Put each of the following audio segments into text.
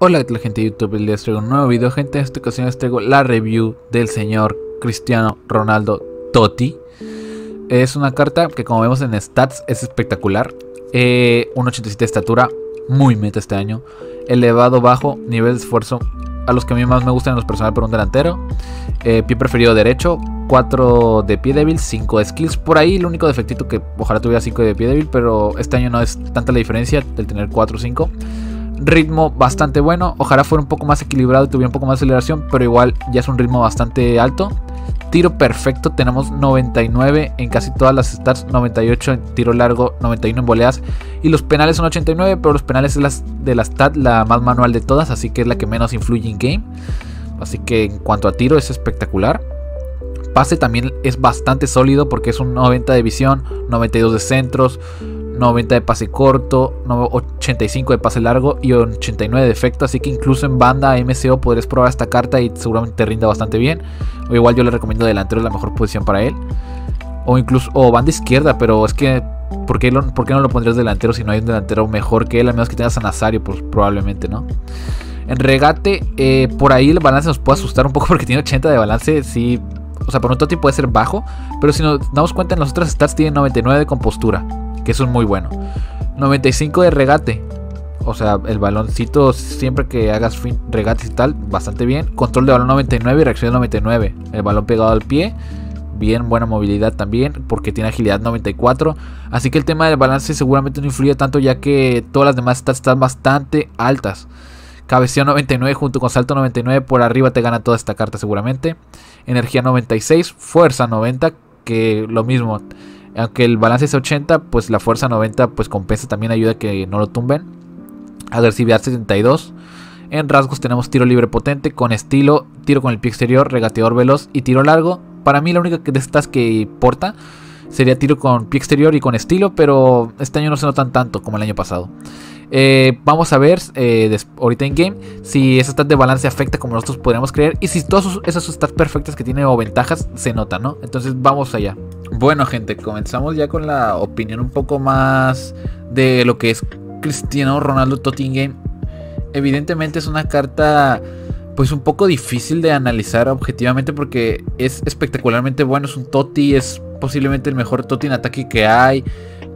Hola la gente de YouTube, les traigo un nuevo video. Gente, en esta ocasión les traigo la review del señor Cristiano Ronaldo Totti. Es una carta que como vemos en stats es espectacular. Eh, 1.87 de estatura, muy meta este año. Elevado bajo, nivel de esfuerzo. A los que a mí más me gustan en los personales por un delantero. Eh, Pie preferido derecho, 4 de pie débil, 5 de skills. Por ahí el único defectito que ojalá tuviera 5 de pie débil Pero este año no es tanta la diferencia del tener 4 o 5 ritmo bastante bueno. Ojalá fuera un poco más equilibrado y tuviera un poco más de aceleración, pero igual ya es un ritmo bastante alto. Tiro perfecto, tenemos 99 en casi todas las stats, 98 en tiro largo, 91 en voleas y los penales son 89, pero los penales es las, de la stat la más manual de todas, así que es la que menos influye en game. Así que en cuanto a tiro es espectacular. Pase también es bastante sólido porque es un 90 de visión, 92 de centros, 90 de pase corto, 85 de pase largo y 89 de efecto. Así que incluso en banda MCO podrías probar esta carta y seguramente te rinda bastante bien. O igual yo le recomiendo delantero, es la mejor posición para él. O incluso, o banda izquierda, pero es que, ¿por qué, no lo pondrías delantero si no hay un delantero mejor que él? A menos que tengas a Nazario, pues probablemente, ¿no? En regate, eh, por ahí el balance nos puede asustar un poco porque tiene 80 de balance. Sí, o sea, por un Toti puede ser bajo, pero si nos damos cuenta en las otras stats tiene 99 de compostura que es muy bueno. 95 de regate. O sea, el baloncito siempre que hagas regates y tal, bastante bien. Control de balón 99 y reacción 99. El balón pegado al pie. Bien, buena movilidad también, porque tiene agilidad 94. Así que el tema del balance seguramente no influye tanto, ya que todas las demás están bastante altas. Cabeceo 99 junto con salto 99, por arriba te gana toda esta carta seguramente. Energía 96, fuerza 90, que lo mismo aunque el balance es 80, pues la fuerza 90 pues compensa también ayuda a que no lo tumben. Agresividad 72. En rasgos tenemos tiro libre potente con estilo, tiro con el pie exterior, regateador veloz y tiro largo. Para mí la única de estas que importa sería tiro con pie exterior y con estilo, pero este año no se notan tanto como el año pasado. Eh, vamos a ver eh, ahorita en game si esa stat de balance afecta como nosotros podríamos creer y si todas esas stats perfectas que tiene o ventajas se notan, ¿no? Entonces vamos allá. Bueno, gente, comenzamos ya con la opinión un poco más de lo que es Cristiano Ronaldo Tottenham. Evidentemente es una carta pues un poco difícil de analizar objetivamente porque es espectacularmente bueno, es un Totti, es posiblemente el mejor Totti en ataque que hay,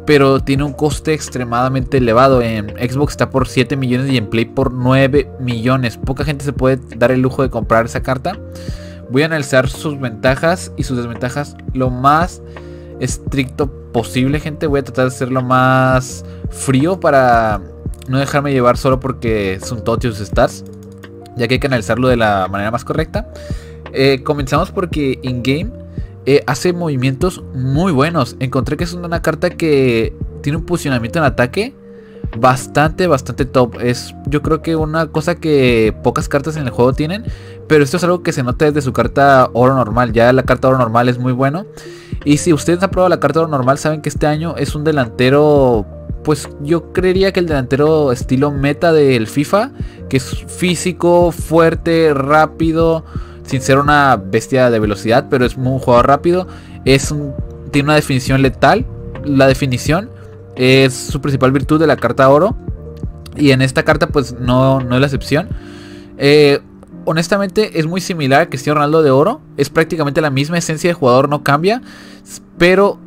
pero tiene un coste extremadamente elevado. En Xbox está por 7 millones y en Play por 9 millones. Poca gente se puede dar el lujo de comprar esa carta. Voy a analizar sus ventajas y sus desventajas lo más estricto posible, gente. Voy a tratar de ser lo más frío para no dejarme llevar solo porque son todos sus stats. Ya que hay que analizarlo de la manera más correcta. Eh, comenzamos porque in-game eh, hace movimientos muy buenos. Encontré que es una carta que tiene un posicionamiento en ataque bastante, bastante top. Es yo creo que una cosa que pocas cartas en el juego tienen. Pero esto es algo que se nota desde su carta oro normal. Ya la carta oro normal es muy bueno. Y si ustedes han probado la carta oro normal, saben que este año es un delantero. Pues yo creería que el delantero estilo meta del FIFA. Que es físico, fuerte, rápido. Sin ser una bestia de velocidad. Pero es un jugador rápido. Es tiene una definición letal. La definición es su principal virtud de la carta oro. Y en esta carta pues no, no es la excepción. Eh, honestamente es muy similar a Cristiano Ronaldo de oro. Es prácticamente la misma esencia de jugador, no cambia. Pero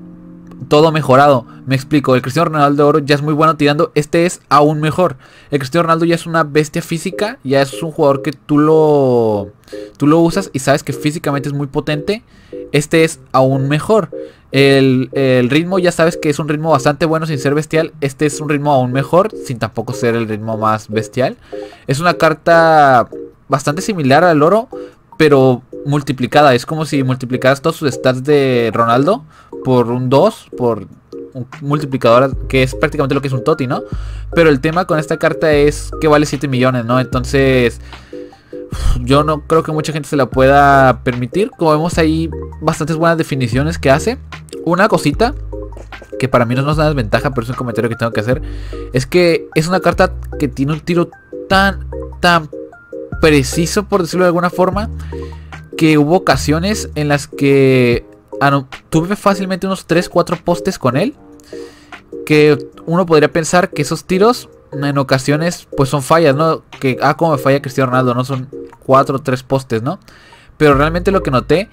todo mejorado. Me explico, el Cristiano Ronaldo oro ya es muy bueno tirando, este es aún mejor. El Cristiano Ronaldo ya es una bestia física, ya es un jugador que tú lo tú lo usas y sabes que físicamente es muy potente. Este es aún mejor. El, ritmo ya sabes que es un ritmo bastante bueno sin ser bestial. Este es un ritmo aún mejor, sin tampoco ser el ritmo más bestial. Es una carta bastante similar al oro, pero multiplicada. Es como si multiplicaras todos sus stats de Ronaldo por un 2, por un multiplicador que es prácticamente lo que es un Toti, ¿no? Pero el tema con esta carta es que vale 7 millones, ¿no? Entonces yo no creo que mucha gente se la pueda permitir. Como vemos ahí bastantes buenas definiciones que hace. Una cosita que para mí no es una desventaja, pero es un comentario que tengo que hacer. Es que es una carta que tiene un tiro tan, tan preciso, por decirlo de alguna forma, que hubo ocasiones en las que tuve fácilmente unos 3-4 postes con él. Que uno podría pensar que esos tiros en ocasiones pues son fallas, ¿no? Que, ah, como me falla Cristiano Ronaldo, ¿no? Son cuatro o tres postes, ¿no? Pero realmente lo que noté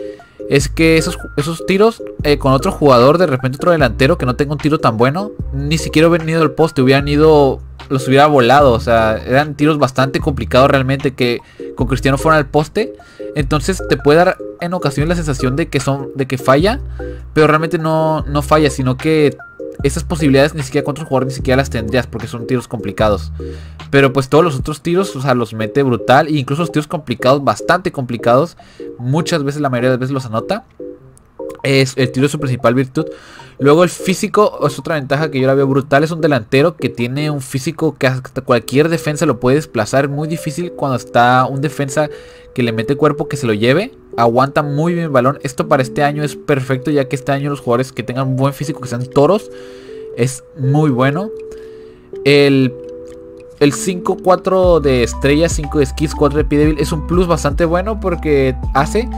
es que esos, esos tiros eh, con otro jugador, de repente otro delantero que no tenga un tiro tan bueno, ni siquiera hubieran ido al poste, hubieran ido, los hubiera volado. O sea, eran tiros bastante complicados realmente que con Cristiano fueran al poste. Entonces te puede dar en ocasiones la sensación de que son, de que falla, pero realmente no, no falla, sino que esas posibilidades ni siquiera con otro jugador ni siquiera las tendrías porque son tiros complicados. Pero pues todos los otros tiros, o sea, los mete brutal. E incluso los tiros complicados, bastante complicados, muchas veces, la mayoría de las veces los anota. Es, el tiro es su principal virtud. Luego el físico es otra ventaja que yo la veo brutal. Es un delantero que tiene un físico que hasta cualquier defensa lo puede desplazar. Muy difícil cuando está un defensa que le mete cuerpo que se lo lleve. Aguanta muy bien el balón. Esto para este año es perfecto ya que este año los jugadores que tengan un buen físico, que sean toros, es muy bueno. El, el 5-4 de estrella, 5 de skills, 4 de pie es un plus bastante bueno porque hace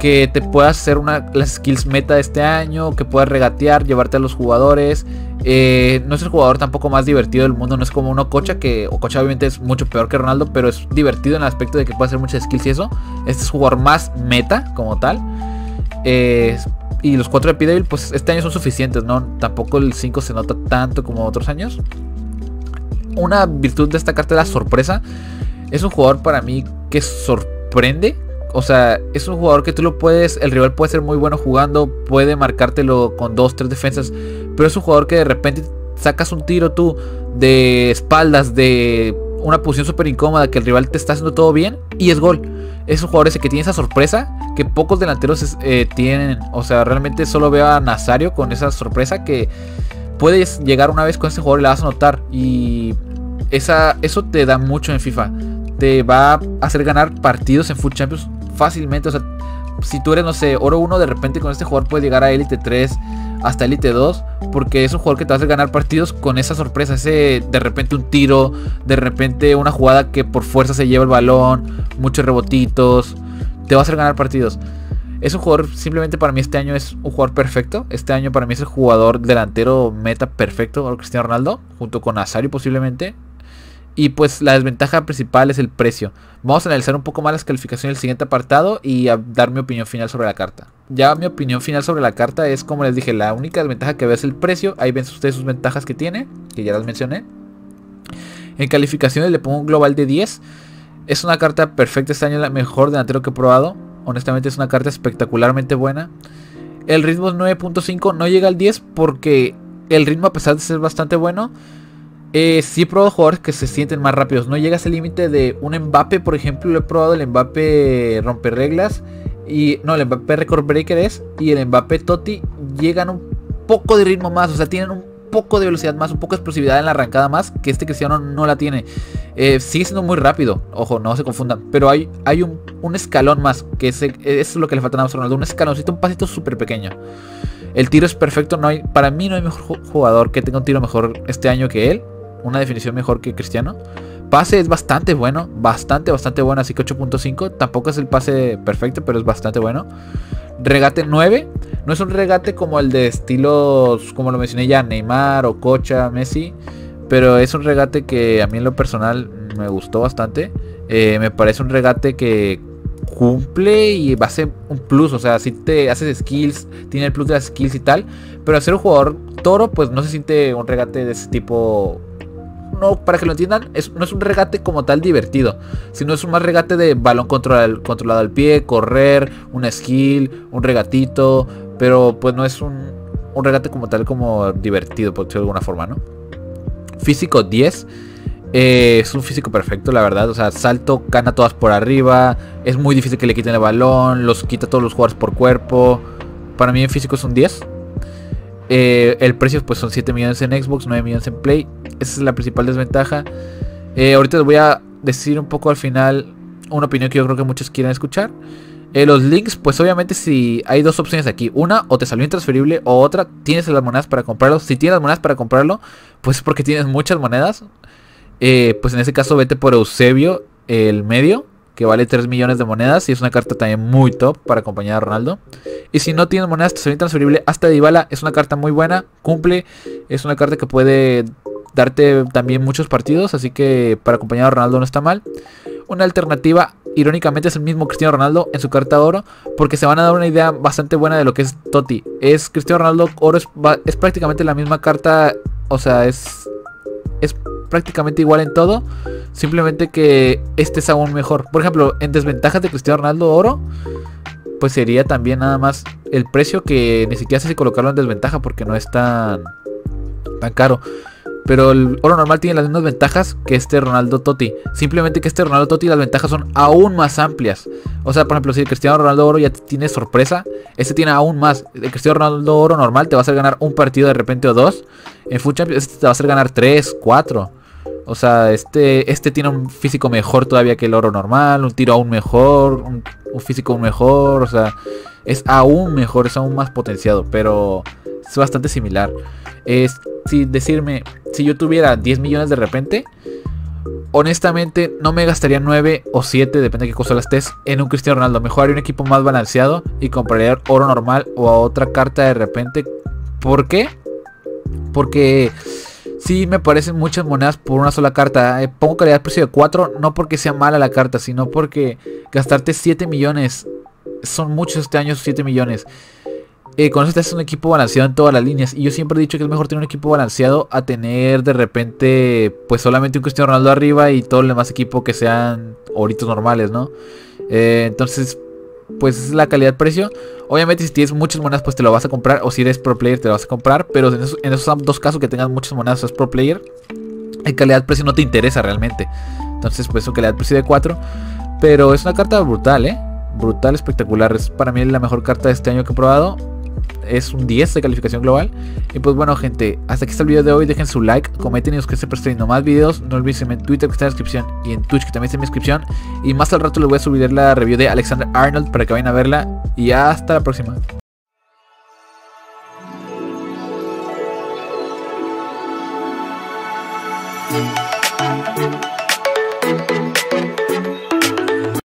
que te puedas hacer una, las skills meta de este año, que puedas regatear, llevarte a los jugadores. Eh, no es el jugador tampoco más divertido del mundo, no es como uno Cocha, que Cocha obviamente es mucho peor que Ronaldo, pero es divertido en el aspecto de que puede hacer muchas skills y eso. Este es jugador más meta como tal. Eh, y los 4 de P-Devil, pues este año son suficientes, ¿no? Tampoco el 5 se nota tanto como otros años. Una virtud de esta carta es la sorpresa. Es un jugador para mí que sorprende o sea, es un jugador que tú lo puedes, el rival puede ser muy bueno jugando, puede marcártelo con dos, tres defensas, pero es un jugador que de repente sacas un tiro tú de espaldas, de una posición súper incómoda, que el rival te está haciendo todo bien y es gol. Es un jugador ese que tiene esa sorpresa que pocos delanteros eh, tienen. O sea, realmente solo veo a Nazario con esa sorpresa que puedes llegar una vez con ese jugador y la vas a notar. Y esa, eso te da mucho en FIFA. Te va a hacer ganar partidos en Foot Champions fácilmente. O sea, si tú eres, no sé, oro 1, de repente con este jugador puedes llegar a Elite 3 hasta Elite 2. Porque es un jugador que te hacer ganar partidos con esa sorpresa. Ese de repente un tiro, de repente una jugada que por fuerza se lleva el balón, muchos rebotitos. Te va a hacer ganar partidos. Es un jugador, simplemente para mí este año es un jugador perfecto. Este año para mí es el jugador delantero meta perfecto, Cristiano Ronaldo, junto con Azario posiblemente. Y pues la desventaja principal es el precio. Vamos a analizar un poco más las calificaciones del siguiente apartado y a dar mi opinión final sobre la carta. Ya mi opinión final sobre la carta es como les dije, la única desventaja que veo es el precio. Ahí ven ustedes sus ventajas que tiene, que ya las mencioné. En calificaciones le pongo un global de 10. Es una carta perfecta este año, la mejor delantero que he probado. Honestamente es una carta espectacularmente buena. El ritmo es 9.5, no llega al 10 porque el ritmo a pesar de ser bastante bueno eh, sí he probado jugadores que se sienten más rápidos. No llega a ese límite de un Mbappe, por ejemplo. Lo he probado el Mbappe romper reglas. Y no, el Mbappe record breaker es. Y el Mbappe Totti llegan un poco de ritmo más. O sea, tienen un poco de velocidad más, un poco de explosividad en la arrancada más. Que este Cristiano no la tiene. Eh, sigue siendo muy rápido. Ojo, no se confundan. Pero hay, hay un, escalón más. Que ese, es lo que le falta a Ronaldo. Un escaloncito, un pasito súper pequeño. El tiro es perfecto. No hay, para mí no hay mejor jugador que tenga un tiro mejor este año que él una definición mejor que Cristiano. Pase es bastante bueno, bastante, bastante bueno, así que 8.5. Tampoco es el pase perfecto, pero es bastante bueno. Regate 9. No es un regate como el de estilos, como lo mencioné ya, Neymar o Cocha, Messi. Pero es un regate que a mí en lo personal me gustó bastante. Eh, me parece un regate que cumple y va a ser un plus. O sea, si te haces skills, tiene el plus de las skills y tal. Pero hacer un jugador toro, pues no se siente un regate de ese tipo no, para que lo entiendan, no es un regate como tal divertido, sino es un más regate de balón controlado, controlado al pie, correr, una skill, un regatito, pero pues no es un, regate como tal como divertido, por decirlo de alguna forma, ¿no? Físico 10. Eh, es un físico perfecto, la verdad. O sea, salto, gana todas por arriba. Es muy difícil que le quiten el balón. Los quita todos los jugadores por cuerpo. Para mí en físico es un 10. Eh, el precio pues son 7 millones en Xbox, 9 millones en Play. Esa es la principal desventaja. Eh, ahorita les voy a decir un poco al final una opinión que yo creo que muchos quieren escuchar. Eh, los links, pues obviamente si hay dos opciones aquí. Una, o te salió intransferible, o otra, tienes las monedas para comprarlo. Si tienes las monedas para comprarlo, pues es porque tienes muchas monedas. pues en ese caso vete por Eusebio, el medio que vale 3 millones de monedas y es una carta también muy top para acompañar a Ronaldo. Y si no tienes monedas, te transferible hasta Dybala, es una carta muy buena, cumple, es una carta que puede darte también muchos partidos, así que para acompañar a Ronaldo no está mal. Una alternativa, irónicamente, es el mismo Cristiano Ronaldo en su carta oro, porque se van a dar una idea bastante buena de lo que es Totti. Es Cristiano Ronaldo oro, es, es prácticamente la misma carta, o sea, es, es prácticamente igual en todo, simplemente que este es aún mejor. Por ejemplo, en desventajas de Cristiano Ronaldo oro, pues sería también nada más el precio que ni siquiera sé si colocarlo en desventaja porque no es tan, tan caro. Pero el oro normal tiene las mismas ventajas que este Ronaldo Totti. Simplemente que este Ronaldo Totti las ventajas son aún más amplias. O sea, por ejemplo, si el Cristiano Ronaldo Oro ya tiene sorpresa, este tiene aún más. El Cristiano Ronaldo Oro normal te va a hacer ganar un partido de repente o dos. En Food Champions este te va a hacer ganar tres, cuatro. O sea, este, este tiene un físico mejor todavía que el oro normal, un tiro aún mejor, un, físico aún mejor, o sea, es aún mejor, es aún más potenciado, pero es bastante similar. Es, si decirme, si yo tuviera 10 millones de repente, honestamente no me gastaría 9 o 7, depende de qué cosa estés, en un Cristiano Ronaldo. Mejor haría un equipo más balanceado y compraría oro normal o a otra carta de repente. ¿Por qué? Porque sí me parecen muchas monedas por una sola carta. Eh, pongo calidad de precio de 4, no porque sea mala la carta, sino porque gastarte 7 millones. Son muchos este año, 7 millones. Eh, con eso te un equipo balanceado en todas las líneas. Y yo siempre he dicho que es mejor tener un equipo balanceado a tener de repente, pues solamente un Cristiano Ronaldo arriba y todo el demás equipo que sean oritos normales, ¿no? Eh, entonces, pues es la calidad-precio. Obviamente si tienes muchas monedas pues te lo vas a comprar o si eres pro player te lo vas a comprar, pero en esos, dos casos que tengas muchas monedas es pro player, el calidad-precio no te interesa realmente. Entonces pues un calidad-precio de 4, pero es una carta brutal, ¿eh? Brutal, espectacular. Es para mí la mejor carta de este año que he probado es un 10 de calificación global. Y pues bueno, gente, hasta aquí está el video de hoy. Dejen su like, comenten y os que se trayendo más videos. No olviden en Twitter que está en la descripción y en Twitch que también está en mi descripción. Y más al rato les voy a subir la review de Alexander Arnold para que vayan a verla. Y hasta la próxima.